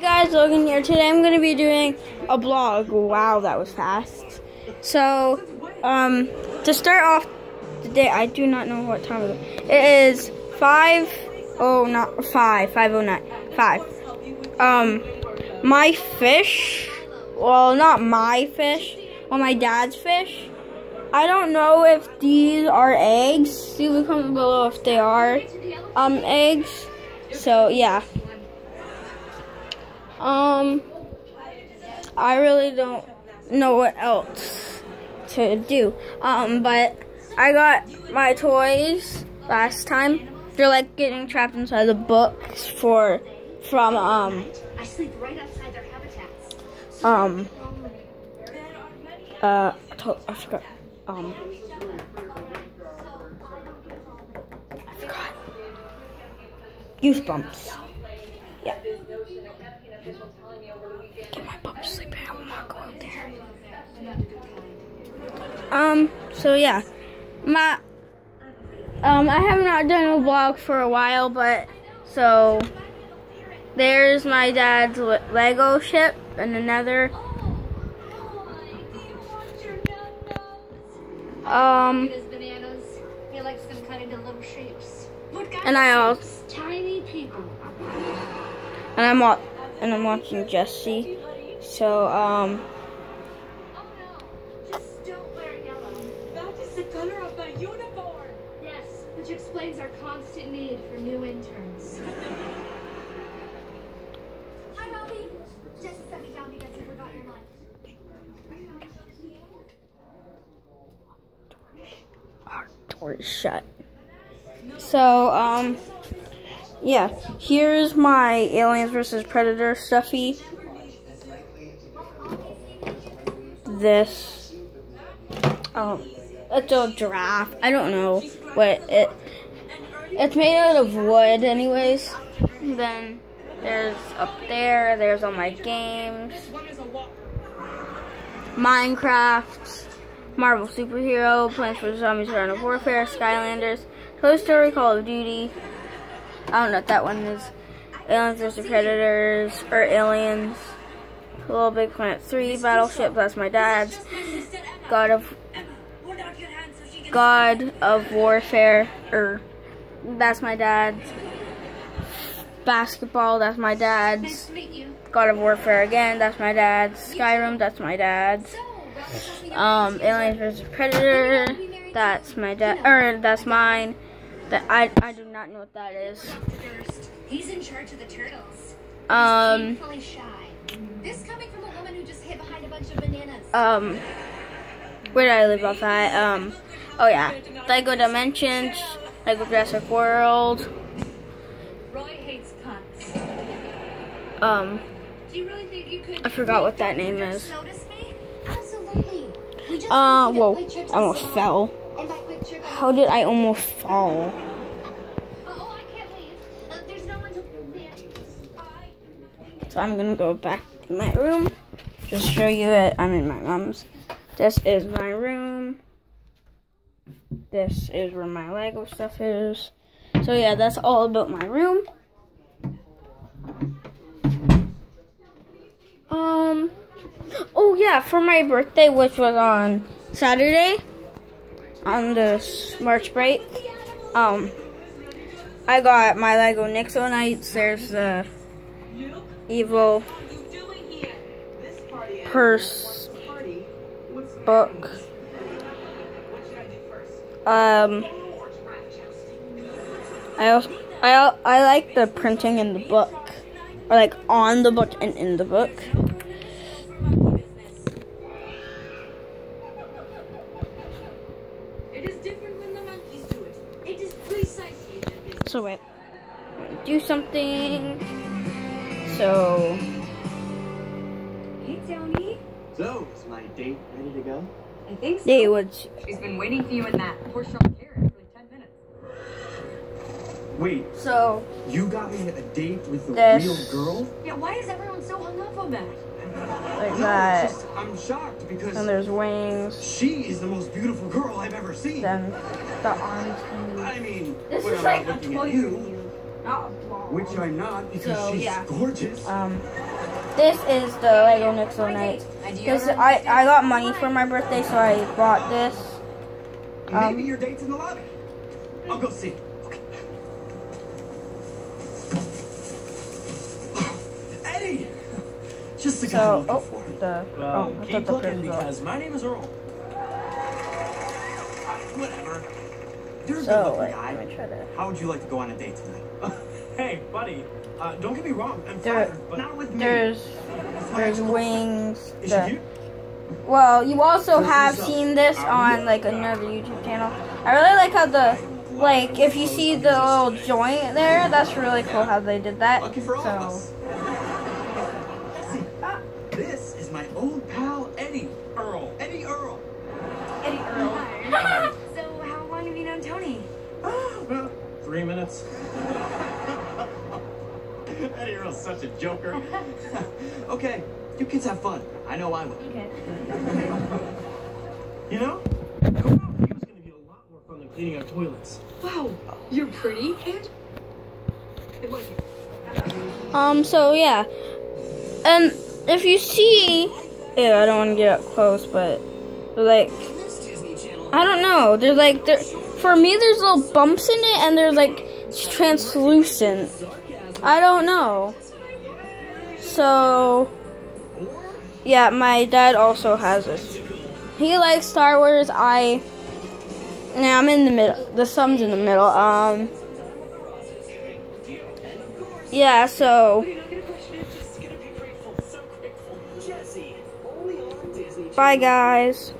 Hey guys, Logan here. Today I'm going to be doing a blog. Wow, that was fast. So, um, to start off the day, I do not know what time it is. It is 5, oh, not 5, 509, 5. Um, my fish, well, not my fish, well, my dad's fish. I don't know if these are eggs. Leave a comment below if they are, um, eggs. So, yeah. Um, I really don't know what else to do. Um, but I got my toys last time. They're like getting trapped inside the books for from um I sleep right outside their habitats. um uh I forgot um I forgot goosebumps. Yeah. Get my pup sleeping. I will not go out there. Um. So yeah, my um. I have not done a vlog for a while, but so there's my dad's Lego ship and another. Um. He likes them cut into little shapes. And I also, Tiny people. And I'm and I'm watching Jesse. So um. Which explains our constant need for new interns. Hi, Robbie. Jesse sent me down because you forgot your lunch. our door is shut. So, um, yeah, here's my Aliens vs. Predator stuffy. This, um, it's a giraffe. I don't know what it. It's made out of wood, anyways. Then there's up there. There's all my games. Minecraft. Marvel Superhero, Plants vs. Zombies, Garden Warfare, Skylanders, Toy Story, Call of Duty. I don't know what that one is. Aliens vs. Predators, or Aliens. Little Big Planet 3, Battleship, that's my dad's. God of God of Warfare, or that's my dad's. Basketball, that's my dad's. God of Warfare again, that's my dad's. Skyrim, that's my dad's. So, that's supposed to be Um, Aliens vs Predator. That's my dad, or that's mine. That I I do not know what that is. He's in charge of the turtles. Um, This coming from a woman who just hid behind a bunch of bananas. um, where did I live off at? Um, oh yeah, Lego Dimensions, Lego Jurassic World. Roy hates cunts. Um, Do you really think you could? I forgot what that name is. Notice me? Absolutely. We just Uh, need to get whoa, I almost fell. And by quick trip, I How did I almost fall? Oh, I can't leave. Uh, there's no one to there. So I'm gonna go back to my room. Just show you it. I'm in my mom's. This is my room. This is where my Lego stuff is. So yeah, that's all about my room. Um. Oh yeah, for my birthday, which was on Saturday, on this March break. Um, I got my Lego Nexo Knights. There's the evil purse book. Um, I also I I like the printing in the book, or like on the book and in the book. It is different when the monkeys do it. It is precisely their business. So wait, do something. So Hey, Tony. So, is my date ready to go? I think so. they would. She's been waiting for you in that horse drawn carriage for like 10 minutes. Wait, So you got me a date with the This- real girl? Yeah, why is everyone so hung up on that? like No, that, just, I'm shocked because and there's wings. she is the most beautiful girl I've ever seen. Then the arms. I mean, This when is I'm like not a looking toy at you, you, not a which I'm not because So, she's yeah. gorgeous. Um, this is the Lego Nexo Knight. Because I, I got money for my birthday, so I bought this. Um, Maybe your date's in the lobby. I'll go see. Okay. Eddie! Just the guy So, I'm looking oh, for. the, Well, oh, keep the looking printer was off. because my name is Earl. Whatever. You're a So, good-looking guy. let me try to. How would you like to go on a date tonight? hey, buddy. Uh, don't get me wrong. I'm There- flattered, but not with me. There's, there's wings. Is she The, well, you also have seen this on like another YouTube channel. I really like how the, like, if you see the little joint there, that's really cool how they did that. Lucky for all of So, Eddie such a joker. okay, you kids have fun. I know I will. Okay. You know, karaoke was going to be a lot more fun than cleaning our toilets. Wow, you're pretty and I like um, so yeah, and if you see, yeah, I don't want to get up close, but like, I don't know. There's like there for me. There's little bumps in it, and there's like translucent. I don't know. So, yeah, my dad also has this. He likes Star Wars. I, yeah, I'm in the middle. The thumb's in the middle. Um, yeah. So, bye, guys.